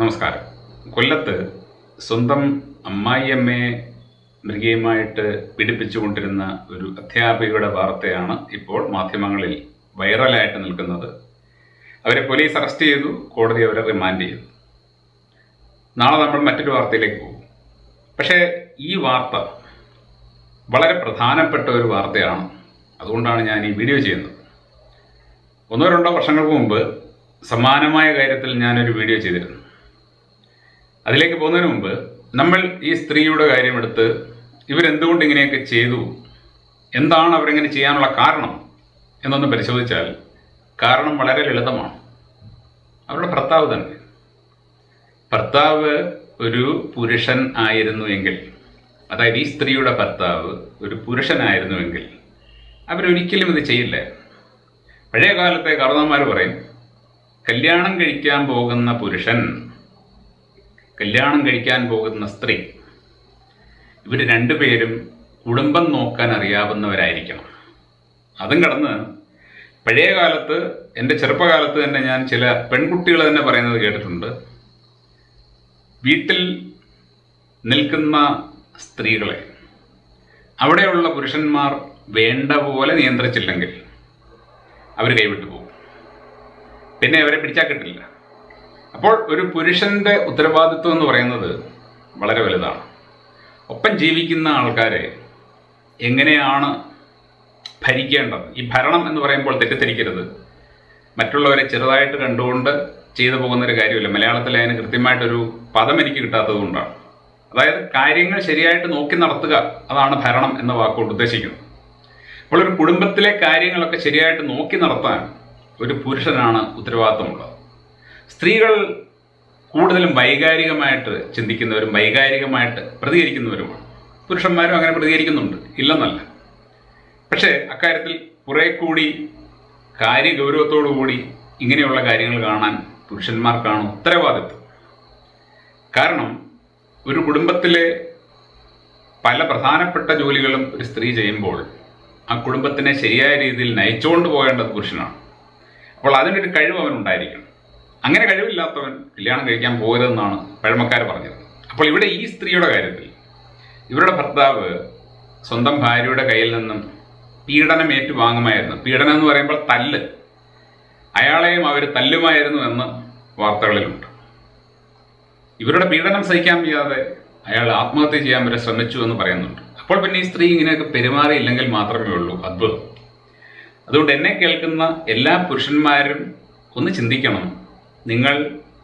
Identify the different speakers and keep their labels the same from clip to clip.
Speaker 1: നമസ്കാരം. കൊല്ലത്ത് സ്വന്തം അമ്മായിയമ്മയെ മൃഗീയമായിട്ട് പീഡിപ്പിച്ചുകൊണ്ടിരുന്ന ഒരു അധ്യാപികയുടെ വാർത്തയാണ് ഇപ്പോൾ മാധ്യമങ്ങളിൽ വൈറലായിട്ട് നിൽക്കുന്നത്. അവരെ പോലീസ് അറസ്റ്റ് ചെയ്തു കോടതി അവരെ റിമാൻഡ് ചെയ്തു. നാളെ നമ്മൾ മറ്റൊരു വാർത്തയിലേക്ക് പോകും. പക്ഷേ ഈ വാർത്ത വളരെ പ്രധാനപ്പെട്ട ഒരു വാർത്തയാണ്. അതുകൊണ്ടാണ് ഞാൻ ഈ വീഡിയോ ചെയ്യുന്നത്. ഒന്നോ രണ്ടോ വർഷങ്ങൾക്ക് മുമ്പ് സമാനമായ കാര്യത്തിൽ ഞാനൊരു വീഡിയോ ചെയ്തിരുന്നു. അതിലേക്ക് പോകുന്നതിന് മുമ്പ് നമ്മൾ ഈ സ്ത്രീയുടെ കാര്യമെടുത്ത് ഇവരെന്തുകൊണ്ട് ഇങ്ങനെയൊക്കെ ചെയ്തു? എന്താണ് അവരിങ്ങനെ ചെയ്യാനുള്ള കാരണം? എന്നൊന്ന് പരിശോധിച്ചാൽ കാരണം വളരെ ലളിതമാണ്. അവരുടെ ഭർത്താവ് തന്നെ. ഭർത്താവ് ഒരു പുരുഷൻ ആയിരുന്നു എങ്കിൽ അതായത് ഈ സ്ത്രീയുടെ ഭർത്താവ് ഒരു പുരുഷനായിരുന്നുവെങ്കിൽ അവരൊരിക്കലും ഇത് ചെയ്യില്ല. പഴയ കാലത്തെ കർണന്മാർ പറയും കല്യാണം കഴിക്കാൻ പോകുന്ന പുരുഷൻ കല്യാണം കഴിക്കാൻ പോകുന്ന സ്ത്രീ. ഇവർ രണ്ടുപേരും കുടുംബം നോക്കാൻ അറിയാവുന്നവരായിരിക്കണം. അതും കടന്ന് പഴയ കാലത്ത് എന്റെ ചെറുപ്പകാലത്ത് തന്നെ ഞാൻ ചില പെൺകുട്ടികൾ തന്നെ പറയുന്നത് കേട്ടിട്ടുണ്ട്. വീട്ടിൽ നിൽക്കുന്ന സ്ത്രീകളെ അവിടെയുള്ള പുരുഷന്മാർ വേണ്ട പോലെ നിയന്ത്രിച്ചില്ലെങ്കിൽ അവർ കൈവിട്ടു പോകും. പിന്നെ അവരെ പിടിച്ചാൽ കിട്ടില്ല അപ്പോൾ ഒരു പുരുഷന്റെ ഉത്തരവാദിത്വം എന്ന് പറയുന്നത് വളരെ വലുതാണ്. ഒപ്പം ജീവിക്കുന്ന ആൾക്കാരെ എങ്ങനെയാണ് ഭരിക്കേണ്ടത്? ഈ ഭരണം എന്ന് പറയുമ്പോൾ തെറ്റിദ്ധരിക്കരുത്. മറ്റുള്ളവരെ ചെറുതായിട്ട് കണ്ടുകൊണ്ട് ചെയ്തു പോകുന്ന ഒരു കാര്യമില്ല. മലയാളത്തിൽ അതിന് കൃത്യമായിട്ടൊരു പദം എനിക്ക് കിട്ടാത്തത് കൊണ്ടാണ്. അതായത് കാര്യങ്ങൾ ശരിയായിട്ട് നോക്കി നടത്തുക അതാണ് ഭരണം എന്ന വാക്കുകൊണ്ട് ഉദ്ദേശിക്കുന്നത്. അപ്പോൾ ഒരു കുടുംബത്തിലെ കാര്യങ്ങളൊക്കെ ശരിയായിട്ട് നോക്കി നടത്താൻ ഒരു പുരുഷനാണ് ഉത്തരവാദിത്തമുള്ളത് സ്ത്രീകൾ കൂടുതലും വൈകാരികമായിട്ട് ചിന്തിക്കുന്നവരും വൈകാരികമായിട്ട് പ്രതികരിക്കുന്നവരുമാണ്. പുരുഷന്മാരും അങ്ങനെ പ്രതികരിക്കുന്നുണ്ട്. ഇല്ലെന്നല്ല. പക്ഷേ അക്കാര്യത്തിൽ കുറെ കൂടി കാര്യഗൗരവത്തോടു കൂടി ഇങ്ങനെയുള്ള കാര്യങ്ങൾ കാണാൻ പുരുഷന്മാർക്കാണ് ഉത്തരവാദിത്വം. കാരണം ഒരു കുടുംബത്തിലെ പല പ്രധാനപ്പെട്ട ജോലികളും ഒരു സ്ത്രീ ചെയ്യുമ്പോൾ ആ കുടുംബത്തിനെ ശരിയായ രീതിയിൽ നയിച്ചുകൊണ്ട് പോകേണ്ടത് പുരുഷനാണ്. അപ്പോൾ അതിനൊരു കഴിവ് അവനുണ്ടായിരിക്കണം. അങ്ങനെ കഴിവില്ലാത്തവൻ കല്യാണം കഴിക്കാൻ പോകരുതെന്നാണ് പഴമക്കാർ പറഞ്ഞത്. അപ്പോൾ ഇവിടെ ഈ സ്ത്രീയുടെ കാര്യത്തിൽ ഇവരുടെ ഭർത്താവ് സ്വന്തം ഭാര്യയുടെ കയ്യിൽ നിന്നും പീഡനം ഏറ്റുവാങ്ങുമായിരുന്നു. പീഡനം എന്ന് പറയുമ്പോൾ തല്ല്. അയാളെയും അവർ തല്ലുമായിരുന്നു എന്ന് വാർത്തകളിലുണ്ട്. ഇവരുടെ പീഡനം സഹിക്കാൻ വയ്യാതെ അയാൾ ആത്മഹത്യ ചെയ്യാൻ വരെ ശ്രമിച്ചു എന്ന് പറയുന്നുണ്ട്. അപ്പോൾ പിന്നെ ഈ സ്ത്രീ ഇങ്ങനെയൊക്കെ പെരുമാറിയില്ലെങ്കിൽ മാത്രമേ ഉള്ളൂ. അത്ഭുതം. അതുകൊണ്ട് എന്നെ കേൾക്കുന്ന എല്ലാ പുരുഷന്മാരും ഒന്ന് ചിന്തിക്കണം. നിങ്ങൾ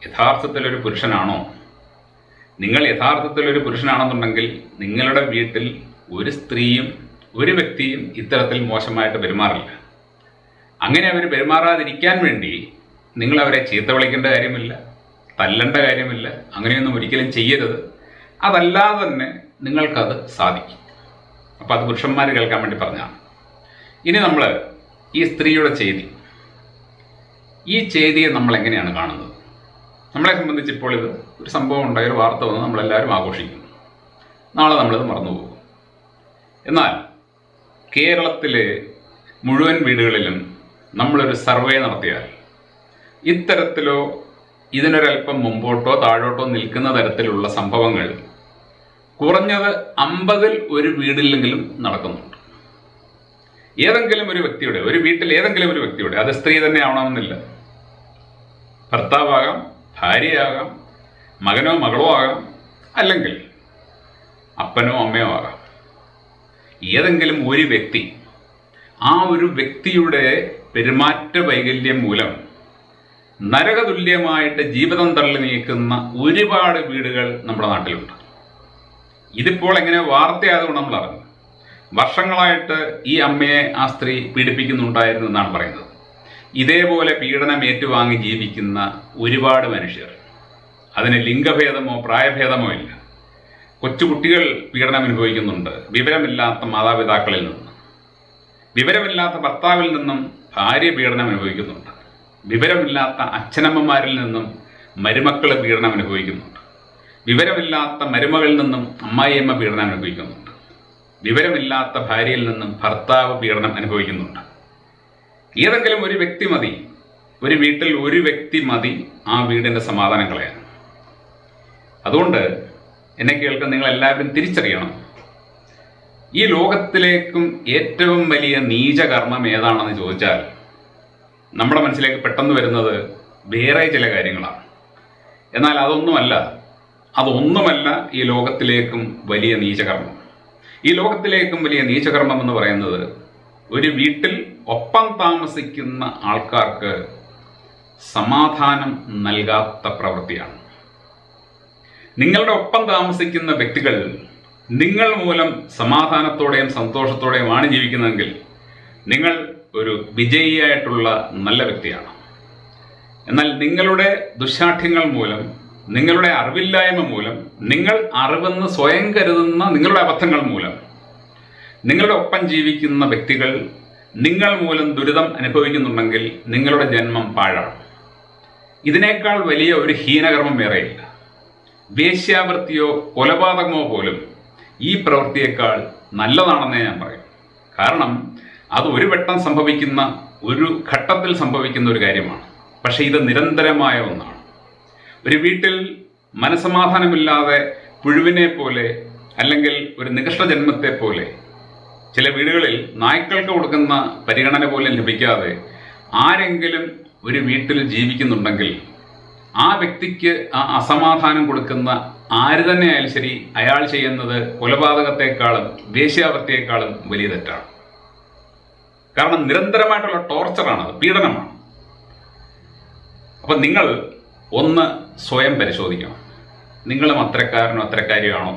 Speaker 1: യഥാർത്ഥത്തിൽ ഒരു പുരുഷനാണോ? നിങ്ങൾ യഥാർത്ഥത്തിൽ ഒരു പുരുഷനാണെന്നുണ്ടെങ്കിൽ നിങ്ങളുടെ വീട്ടിൽ ഒരു സ്ത്രീയും ഒരു വ്യക്തിയും ഇത്തരത്തിൽ മോശമായിട്ട് പെരുമാറില്ല. അങ്ങനെ അവർ പെരുമാറാതിരിക്കാൻ വേണ്ടി നിങ്ങൾ അവരെ ചീത്ത വിളിക്കേണ്ട കാര്യമില്ല തല്ലേണ്ട കാര്യമില്ല അങ്ങനെയൊന്നും ഒരിക്കലും ചെയ്യരുത്. അതല്ലാതെ തന്നെ നിങ്ങൾക്കത് സാധിക്കും. അപ്പോൾ അത് പുരുഷന്മാർ കേൾക്കാൻ വേണ്ടി പറഞ്ഞാണ് ഇനി നമ്മൾ ഈ സ്ത്രീയുടെ ചെയ്തി. ഈ ചെയ്തിയെ നമ്മൾ എങ്ങനെയാണ് കാണുന്നത്? നമ്മളെ സംബന്ധിച്ച് ഇപ്പോൾ ഇത് ഒരു സംഭവം ഉണ്ടായ ഒരു വാർത്ത വന്ന് നമ്മളെല്ലാവരും ആഘോഷിക്കുന്നു. നാളെ നമ്മളിത് മറന്നുപോകും. എന്നാൽ കേരളത്തിലെ മുഴുവൻ വീടുകളിലും നമ്മളൊരു സർവേ നടത്തിയാൽ ഇത്തരത്തിലോ ഇതിനൊരൽപ്പം മുമ്പോട്ടോ താഴോട്ടോ നിൽക്കുന്ന തരത്തിലുള്ള സംഭവങ്ങൾ കുറഞ്ഞത് അമ്പതിൽ ഒരു വീടില്ലെങ്കിലും നടക്കുന്നുണ്ട്. ഏതെങ്കിലും ഒരു വ്യക്തിയുടെ ഒരു വീട്ടിൽ ഏതെങ്കിലും ഒരു വ്യക്തിയുടെ അത് സ്ത്രീ തന്നെ ആവണമെന്നില്ല. ഭർത്താവാകാം ഭാര്യയാകാം മകനോ മകളോ ആകാം അല്ലെങ്കിൽ അപ്പനോ അമ്മയോ ആകാം. ഏതെങ്കിലും ഒരു വ്യക്തി ആ ഒരു വ്യക്തിയുടെ പെരുമാറ്റ വൈകല്യം മൂലം നരകതുല്യമായിട്ട് ജീവിതം തള്ളി നീക്കുന്ന ഒരുപാട് വീടുകൾ നമ്മുടെ നാട്ടിലുണ്ട്. ഇതിപ്പോൾ എങ്ങനെ വാർത്തയായതുകൊണ്ട് നമ്മൾ അറിഞ്ഞു. വർഷങ്ങളായിട്ട് ഈ അമ്മയെ ആ സ്ത്രീ പീഡിപ്പിക്കുന്നുണ്ടായിരുന്നു എന്നാണ് പറയുന്നത്. ഇതേപോലെ പീഡനം ഏറ്റുവാങ്ങി ജീവിക്കുന്ന ഒരുപാട് മനുഷ്യർ. അതിന് ലിംഗഭേദമോ പ്രായഭേദമോ ഇല്ല. കൊച്ചുകുട്ടികൾ പീഡനം അനുഭവിക്കുന്നുണ്ട് വിവരമില്ലാത്ത മാതാപിതാക്കളിൽ നിന്ന്. വിവരമില്ലാത്ത ഭർത്താവിൽ നിന്നും ഭാര്യ പീഡനം അനുഭവിക്കുന്നുണ്ട് വിവരമില്ലാത്ത അച്ഛനമ്മമാരിൽ നിന്നും മരുമക്കൾ പീഡനം അനുഭവിക്കുന്നുണ്ട് വിവരമില്ലാത്ത മരുമകളിൽ നിന്നും അമ്മായിയമ്മ പീഡനം അനുഭവിക്കുന്നുണ്ട് വിവരമില്ലാത്ത ഭാര്യയിൽ നിന്നും ഭർത്താവ് പീഡനം അനുഭവിക്കുന്നുണ്ട്. ഏതെങ്കിലും ഒരു വ്യക്തി മതി. ഒരു വീട്ടിൽ ഒരു വ്യക്തി മതി ആ വീടിന്റെ സമാധാനം കളയാൻ അതുകൊണ്ട് എന്നെ കേൾക്കാൻ നിങ്ങൾ എല്ലാവരും തിരിച്ചറിയണം. ഈ ലോകത്തിലേക്കും ഏറ്റവും വലിയ നീചകർമ്മം ഏതാണെന്ന് ചോദിച്ചാൽ നമ്മുടെ മനസ്സിലേക്ക് പെട്ടെന്ന് വരുന്നത് വേറെ ചില കാര്യങ്ങളാണ്. എന്നാൽ അതൊന്നുമല്ല അതൊന്നുമല്ല ഈ ലോകത്തിലേക്കും വലിയ നീചകർമ്മം. ഈ ലോകത്തിലേക്കും വലിയ നീചകർമ്മം എന്ന് പറയുന്നത് ഒരു വീട്ടിൽ ഒപ്പം താമസിക്കുന്ന ആൾക്കാർക്ക് സമാധാനം നൽകാത്ത പ്രവൃത്തിയാണ്. നിങ്ങളുടെ ഒപ്പം താമസിക്കുന്ന വ്യക്തികൾ നിങ്ങൾ മൂലം സമാധാനത്തോടെയും സന്തോഷത്തോടെയും ആണ് ജീവിക്കുന്നതെങ്കിൽ നിങ്ങൾ ഒരു വിജയിയായിട്ടുള്ള നല്ല വ്യക്തിയാണ്. എന്നാൽ നിങ്ങളുടെ ദുശാഠ്യങ്ങൾ മൂലം നിങ്ങളുടെ അറിവില്ലായ്മ മൂലം നിങ്ങൾ അറിവെന്ന് സ്വയം കരുതുന്ന നിങ്ങളുടെ അബദ്ധങ്ങൾ മൂലം നിങ്ങളുടെ ഒപ്പം ജീവിക്കുന്ന വ്യക്തികൾ നിങ്ങൾ മൂലം ദുരിതം അനുഭവിക്കുന്നുണ്ടെങ്കിൽ നിങ്ങളുടെ ജന്മം പാഴാണ്. ഇതിനേക്കാൾ വലിയ ഒരു ഹീനകർമ്മം വേറെയില്ല. വേശ്യാവൃത്തിയോ കൊലപാതകമോ പോലും ഈ പ്രവൃത്തിയേക്കാൾ നല്ലതാണെന്നേ ഞാൻ പറയും. കാരണം അത് ഒരു വട്ടം സംഭവിക്കുന്ന ഒരു ഘട്ടത്തിൽ സംഭവിക്കുന്ന ഒരു കാര്യമാണ്. പക്ഷേ ഇത് നിരന്തരമായ ഒന്നാണ്. ഒരു വീട്ടിൽ മനസമാധാനമില്ലാതെ പുഴുവിനെ പോലെ അല്ലെങ്കിൽ ഒരു നികഷ്ട ജന്മത്തെ പോലെ ചില വീടുകളിൽ നായ്ക്കൾക്ക് കൊടുക്കുന്ന പരിഗണന പോലും ലഭിക്കാതെ ആരെങ്കിലും ഒരു വീട്ടിൽ ജീവിക്കുന്നുണ്ടെങ്കിൽ ആ വ്യക്തിക്ക് ആ അസമാധാനം കൊടുക്കുന്ന ആര് തന്നെ ആയാലും ശരി അയാൾ ചെയ്യുന്നത് കൊലപാതകത്തെക്കാളും ദേശീയാവൃത്തിയേക്കാളും വലിയ തെറ്റാണ്. കാരണം നിരന്തരമായിട്ടുള്ള ടോർച്ചറാണ് പീഡനമാണ്. അപ്പം നിങ്ങൾ ഒന്ന് സ്വയം പരിശോധിക്കണം. നിങ്ങളും അത്തരക്കാരനോ അത്രക്കാരിയാണോ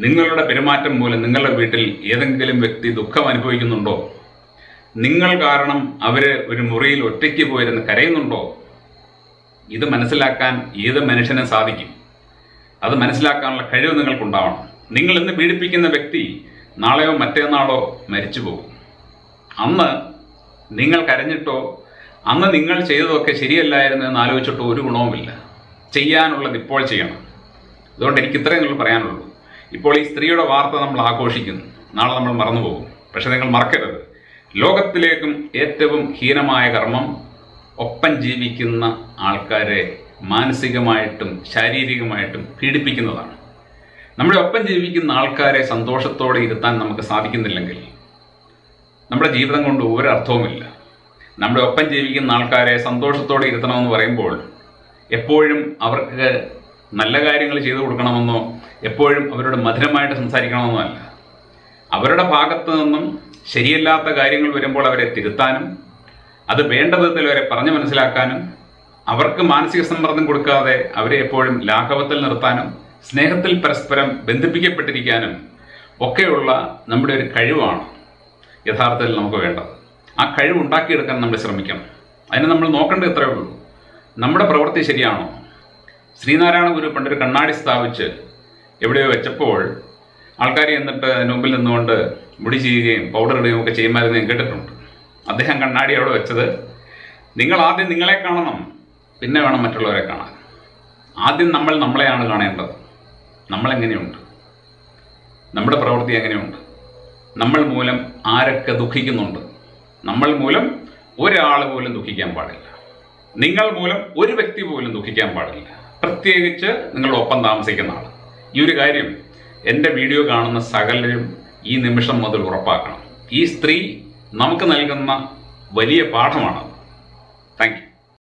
Speaker 1: നിങ്ങളുടെ പെരുമാറ്റം മൂലം നിങ്ങളുടെ വീട്ടിൽ ഏതെങ്കിലും വ്യക്തി ദുഃഖം അനുഭവിക്കുന്നുണ്ടോ? നിങ്ങൾ കാരണം അവർ ഒരു മുറിയിൽ ഒറ്റയ്ക്ക് പോയിരുന്ന് കരയുന്നുണ്ടോ? ഇത് മനസ്സിലാക്കാൻ ഏത് മനുഷ്യനും സാധിക്കും. അത് മനസ്സിലാക്കാനുള്ള കഴിവ് നിങ്ങൾക്കുണ്ടാവണം. നിങ്ങൾ ഇന്ന് പീഡിപ്പിക്കുന്ന വ്യക്തി നാളെയോ മറ്റേന്നാളോ മരിച്ചു പോകും അന്ന് നിങ്ങൾ കരഞ്ഞിട്ടോ അന്ന് നിങ്ങൾ ചെയ്തതൊക്കെ ശരിയല്ലായിരുന്നു എന്ന് ആലോചിച്ചിട്ട് ഒരു ഗുണവുമില്ല. ചെയ്യാനുള്ളത് ഇപ്പോൾ ചെയ്യണം. അതുകൊണ്ട് എനിക്ക് ഇത്രയും നിങ്ങൾ പറയാനുള്ളൂ. ഇപ്പോൾ ഈ സ്ത്രീയുടെ വാർത്ത നമ്മൾ ആഘോഷിക്കുന്നു. നാളെ നമ്മൾ മറന്നുപോകും. പക്ഷെ നിങ്ങൾ മറക്കരുത്. ലോകത്തിലേക്കും ഏറ്റവും ഹീനമായ കർമ്മം ഒപ്പം ജീവിക്കുന്ന ആൾക്കാരെ മാനസികമായിട്ടും ശാരീരികമായിട്ടും പീഡിപ്പിക്കുന്നതാണ്. നമ്മുടെ ഒപ്പം ജീവിക്കുന്ന ആൾക്കാരെ സന്തോഷത്തോടെ ഇരുത്താൻ നമുക്ക് സാധിക്കുന്നില്ലെങ്കിൽ നമ്മുടെ ജീവിതം കൊണ്ട് ഒരർത്ഥവുമില്ല നമ്മുടെ ഒപ്പം ജീവിക്കുന്ന ആൾക്കാരെ സന്തോഷത്തോടെ ഇരുത്തണമെന്ന് പറയുമ്പോൾ എപ്പോഴും അവർക്ക് നല്ല കാര്യങ്ങൾ ചെയ്തു കൊടുക്കണമെന്നോ എപ്പോഴും അവരോട് മധുരമായിട്ട് സംസാരിക്കണമെന്നോ അല്ല. അവരുടെ ഭാഗത്തു നിന്നും ശരിയല്ലാത്ത കാര്യങ്ങൾ വരുമ്പോൾ അവരെ തിരുത്താനും അത് വേണ്ട വിധത്തിൽ അവരെ പറഞ്ഞു മനസ്സിലാക്കാനും അവർക്ക് മാനസിക സമ്മർദ്ദം കൊടുക്കാതെ അവരെ എപ്പോഴും ലാഘവത്തിൽ നിർത്താനും സ്നേഹത്തിൽ പരസ്പരം ബന്ധിപ്പിക്കപ്പെട്ടിരിക്കാനും ഒക്കെയുള്ള നമ്മുടെ ഒരു കഴിവാണ് യഥാർത്ഥത്തിൽ നമുക്ക് വേണ്ടത്. ആ കഴിവ് ഉണ്ടാക്കിയെടുക്കാൻ നമ്മൾ ശ്രമിക്കണം. അതിനെ നമ്മൾ നോക്കേണ്ടത് ഇത്രയേ ഉള്ളൂ. നമ്മുടെ പ്രവൃത്തി ശരിയാണോ? ശ്രീനാരായണ ഗുരു പണ്ടൊരു കണ്ണാടി സ്ഥാപിച്ച് എവിടെയോ വെച്ചപ്പോൾ ആൾക്കാർ എന്നിട്ട് മുമ്പിൽ നിന്നുകൊണ്ട് മുടി ചെയ്യുകയും പൗഡർ ഇടുകയും ഒക്കെ ചെയ്യുമായിരുന്നു ഞാൻ കേട്ടിട്ടുണ്ട്. അദ്ദേഹം കണ്ണാടി അവിടെ വെച്ചത് നിങ്ങൾ ആദ്യം നിങ്ങളെ കാണണം പിന്നെ വേണം മറ്റുള്ളവരെ കാണാൻ. ആദ്യം നമ്മൾ നമ്മളെയാണ് കാണേണ്ടത്. നമ്മളെങ്ങനെയുണ്ട് നമ്മുടെ പ്രവൃത്തി എങ്ങനെയുണ്ട്? നമ്മൾ മൂലം ആരൊക്കെ ദുഃഖിക്കുന്നുണ്ട്? നമ്മൾ മൂലം ഒരാൾ പോലും ദുഃഖിക്കാൻ പാടില്ല. നിങ്ങൾ മൂലം ഒരു വ്യക്തി പോലും ദുഃഖിക്കാൻ പാടില്ല. പ്രത്യേകിച്ച് നിങ്ങളുടെ ഒപ്പം താമസിക്കുന്ന ആൾ ഈ ഒരു കാര്യം എന്റെ വീഡിയോ കാണുന്ന സകലരും ഈ നിമിഷം മുതൽ ഉറപ്പാക്കണം. ഈ സ്ത്രീ നമുക്ക് നൽകുന്ന വലിയ പാഠമാണ് താങ്ക്